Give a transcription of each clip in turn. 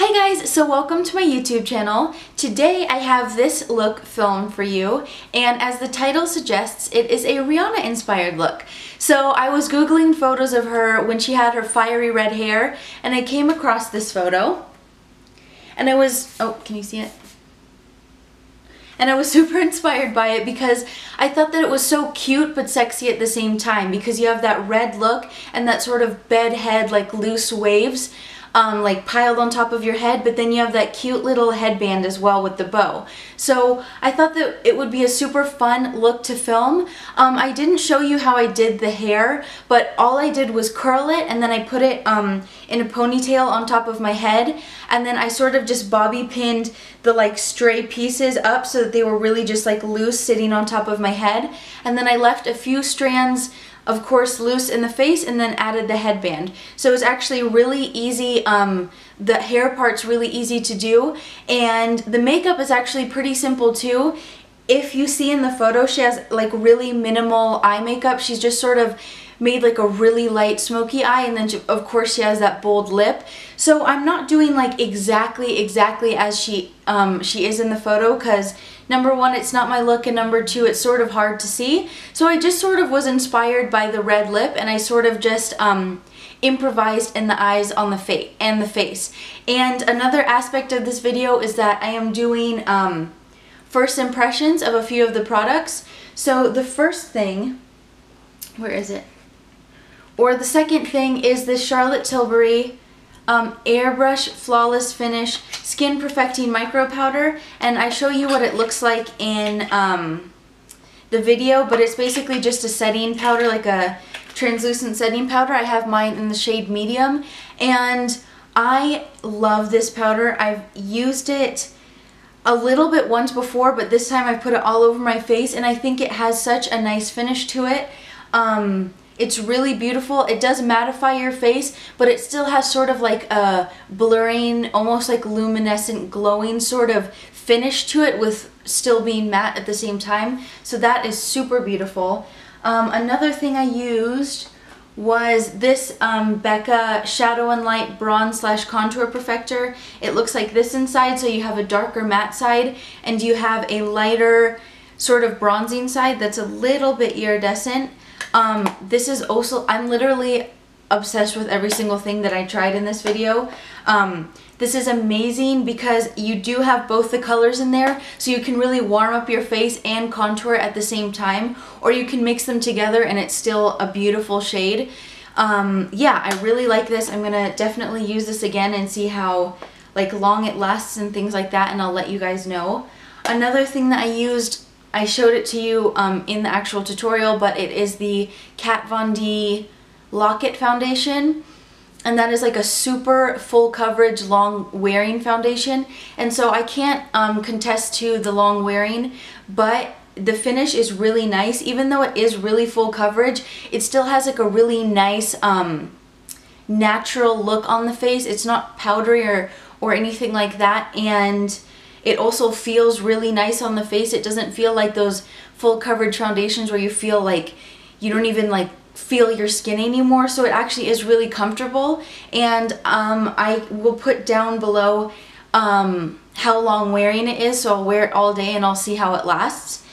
Hi guys, so welcome to my YouTube channel. Today I have this look filmed for you and as the title suggests, it is a Rihanna inspired look. So I was googling photos of her when she had her fiery red hair and I came across this photo and I was, oh can you see it? and I was super inspired by it because I thought that it was so cute but sexy at the same time because you have that red look and that sort of bed head like loose waves um, like piled on top of your head, but then you have that cute little headband as well with the bow. So I thought that it would be a super fun look to film. Um, I didn't show you how I did the hair, but all I did was curl it and then I put it um, in a ponytail on top of my head and then I sort of just bobby pinned the like stray pieces up so that they were really just like loose sitting on top of my head and then I left a few strands of course loose in the face and then added the headband. So it's actually really easy, um, the hair part's really easy to do and the makeup is actually pretty simple too. If you see in the photo she has like really minimal eye makeup, she's just sort of made like a really light smoky eye and then she, of course she has that bold lip. So I'm not doing like exactly exactly as she um, she is in the photo because number one it's not my look and number two it's sort of hard to see. So I just sort of was inspired by the red lip and I sort of just um, improvised in the eyes on the face and the face. And another aspect of this video is that I am doing um, first impressions of a few of the products. So the first thing, where is it? Or the second thing is this Charlotte Tilbury um, Airbrush Flawless Finish Skin Perfecting Micro Powder. And I show you what it looks like in um, the video, but it's basically just a setting powder, like a translucent setting powder. I have mine in the shade medium. And I love this powder. I've used it a little bit once before, but this time I put it all over my face and I think it has such a nice finish to it. Um, it's really beautiful. It does mattify your face, but it still has sort of like a blurring, almost like luminescent glowing sort of finish to it with still being matte at the same time. So that is super beautiful. Um, another thing I used was this um, Becca Shadow and Light Bronze slash Contour Perfector. It looks like this inside, so you have a darker matte side, and you have a lighter sort of bronzing side that's a little bit iridescent. Um, this is also, I'm literally obsessed with every single thing that I tried in this video. Um, this is amazing because you do have both the colors in there so you can really warm up your face and contour at the same time or you can mix them together and it's still a beautiful shade. Um, yeah, I really like this. I'm gonna definitely use this again and see how like long it lasts and things like that and I'll let you guys know. Another thing that I used I showed it to you um, in the actual tutorial, but it is the Kat Von D Lock-It Foundation. And that is like a super full coverage long wearing foundation. And so I can't um, contest to the long wearing, but the finish is really nice. Even though it is really full coverage, it still has like a really nice um, natural look on the face. It's not powdery or, or anything like that. And it also feels really nice on the face. It doesn't feel like those full coverage foundations where you feel like you don't even like feel your skin anymore. So it actually is really comfortable. And um, I will put down below um, how long wearing it is. So I'll wear it all day and I'll see how it lasts.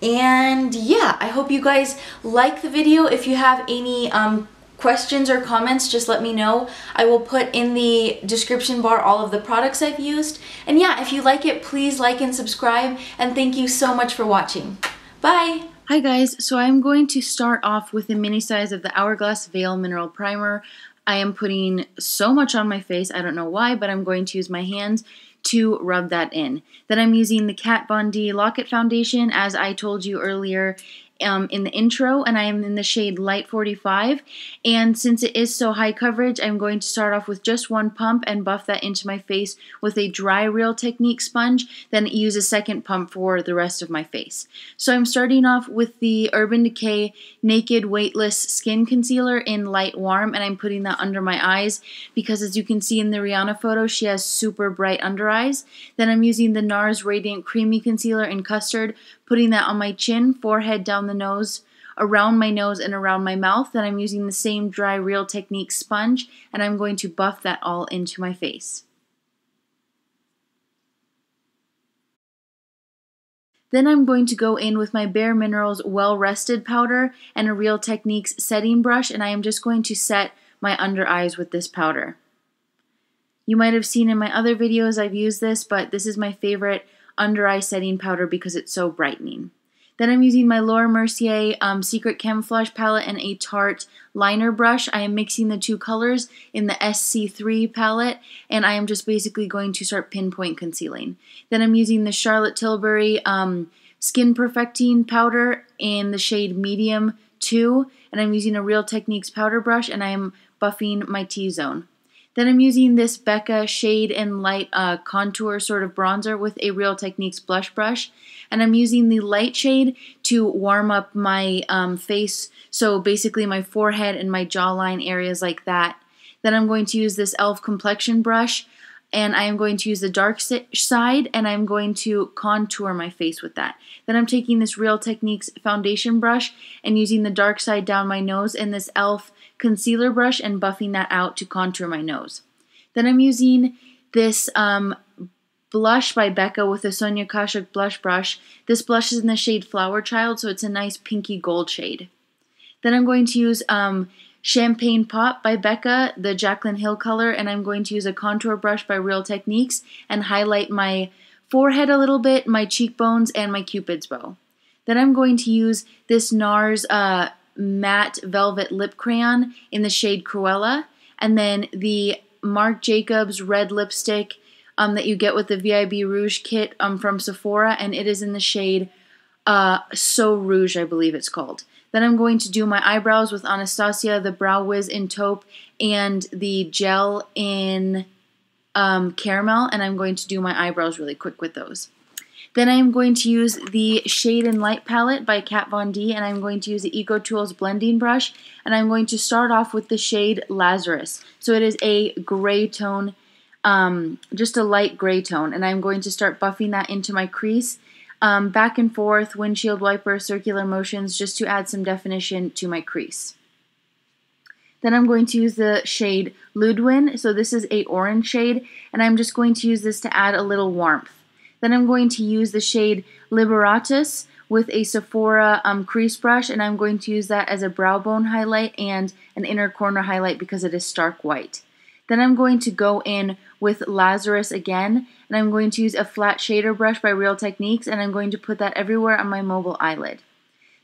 And yeah, I hope you guys like the video. If you have any um, questions or comments, just let me know. I will put in the description bar all of the products I've used. And yeah, if you like it, please like and subscribe. And thank you so much for watching. Bye! Hi guys, so I'm going to start off with the mini size of the Hourglass Veil Mineral Primer. I am putting so much on my face, I don't know why, but I'm going to use my hands to rub that in. Then I'm using the Kat Von D Lock-It Foundation, as I told you earlier um, in the intro and I am in the shade Light 45 and since it is so high coverage I'm going to start off with just one pump and buff that into my face with a dry Real Technique sponge then use a second pump for the rest of my face. So I'm starting off with the Urban Decay Naked Weightless Skin Concealer in Light Warm and I'm putting that under my eyes because as you can see in the Rihanna photo she has super bright under eyes. Then I'm using the NARS Radiant Creamy Concealer in Custard putting that on my chin, forehead, down the the nose, around my nose and around my mouth. Then I'm using the same dry Real Technique sponge and I'm going to buff that all into my face. Then I'm going to go in with my Bare Minerals Well Rested Powder and a Real Techniques setting brush and I am just going to set my under eyes with this powder. You might have seen in my other videos I've used this, but this is my favorite under eye setting powder because it's so brightening. Then I'm using my Laura Mercier um, Secret Camouflage palette and a Tarte liner brush. I am mixing the two colors in the SC3 palette, and I am just basically going to start pinpoint concealing. Then I'm using the Charlotte Tilbury um, Skin Perfecting powder in the shade Medium 2, and I'm using a Real Techniques powder brush, and I am buffing my T-zone. Then I'm using this Becca Shade and Light uh, Contour sort of bronzer with a Real Techniques blush brush. And I'm using the light shade to warm up my um, face, so basically my forehead and my jawline areas like that. Then I'm going to use this e.l.f. complexion brush and I am going to use the dark side and I'm going to contour my face with that. Then I'm taking this Real Techniques foundation brush and using the dark side down my nose and this e.l.f concealer brush and buffing that out to contour my nose. Then I'm using this um, blush by Becca with a Sonia Kashuk blush brush. This blush is in the shade Flower Child, so it's a nice pinky gold shade. Then I'm going to use um, Champagne Pop by Becca, the Jaclyn Hill color, and I'm going to use a contour brush by Real Techniques and highlight my forehead a little bit, my cheekbones, and my cupid's bow. Then I'm going to use this NARS uh, matte velvet lip crayon in the shade Cruella, and then the Marc Jacobs red lipstick um, that you get with the VIB Rouge kit um, from Sephora, and it is in the shade uh, So Rouge, I believe it's called. Then I'm going to do my eyebrows with Anastasia, the Brow Wiz in taupe, and the gel in um, caramel, and I'm going to do my eyebrows really quick with those. Then I am going to use the Shade and Light palette by Kat Von D, and I'm going to use the Eco Tools blending brush, and I'm going to start off with the shade Lazarus. So it is a gray tone, um, just a light gray tone, and I'm going to start buffing that into my crease, um, back and forth, windshield wiper, circular motions, just to add some definition to my crease. Then I'm going to use the shade Ludwig, so this is a orange shade, and I'm just going to use this to add a little warmth. Then I'm going to use the shade Liberatus with a Sephora um, crease brush and I'm going to use that as a brow bone highlight and an inner corner highlight because it is stark white. Then I'm going to go in with Lazarus again and I'm going to use a flat shader brush by Real Techniques and I'm going to put that everywhere on my mobile eyelid.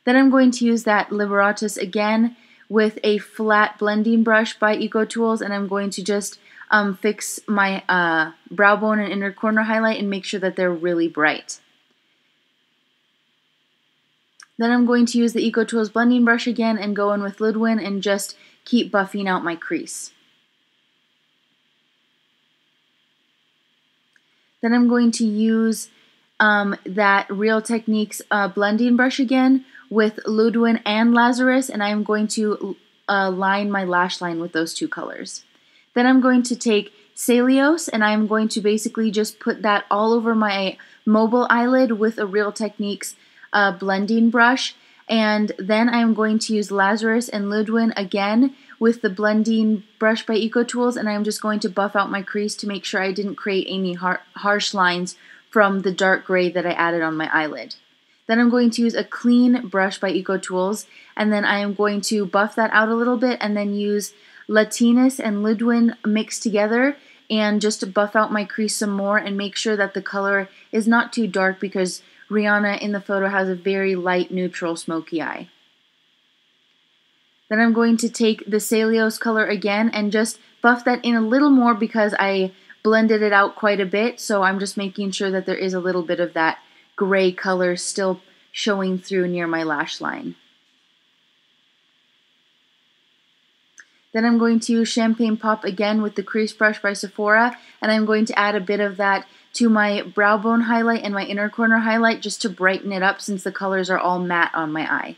Then I'm going to use that Liberatus again with a flat blending brush by Eco Tools and I'm going to just um, fix my uh, brow bone and inner corner highlight and make sure that they're really bright. Then I'm going to use the Eco Tools blending brush again and go in with Ludwig and just keep buffing out my crease. Then I'm going to use um, that Real Techniques uh, blending brush again with Ludwig and Lazarus and I'm going to uh, line my lash line with those two colors. Then I'm going to take Celios and I'm going to basically just put that all over my mobile eyelid with a Real Techniques uh, blending brush. And then I'm going to use Lazarus and Ludwig again with the blending brush by Eco Tools, and I'm just going to buff out my crease to make sure I didn't create any har harsh lines from the dark gray that I added on my eyelid. Then I'm going to use a clean brush by Eco Tools, and then I am going to buff that out a little bit and then use Latinus and Ludwig mixed together and just to buff out my crease some more and make sure that the color is not too dark because Rihanna in the photo has a very light neutral smoky eye. Then I'm going to take the Celios color again and just buff that in a little more because I blended it out quite a bit so I'm just making sure that there is a little bit of that gray color still showing through near my lash line. Then I'm going to use Champagne Pop again with the crease brush by Sephora, and I'm going to add a bit of that to my brow bone highlight and my inner corner highlight just to brighten it up since the colors are all matte on my eye.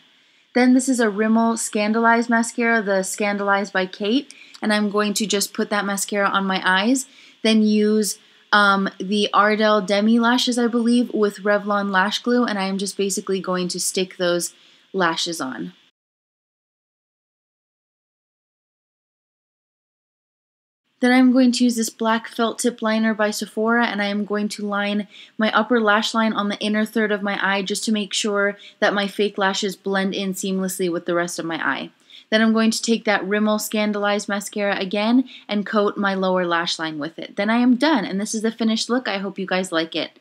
Then this is a Rimmel ScandalEyes mascara, the ScandalEyes by Kate, and I'm going to just put that mascara on my eyes, then use um, the Ardell Demi lashes, I believe, with Revlon Lash Glue, and I am just basically going to stick those lashes on. Then I'm going to use this black felt tip liner by Sephora and I am going to line my upper lash line on the inner third of my eye just to make sure that my fake lashes blend in seamlessly with the rest of my eye. Then I'm going to take that Rimmel ScandalEyes mascara again and coat my lower lash line with it. Then I am done and this is the finished look. I hope you guys like it.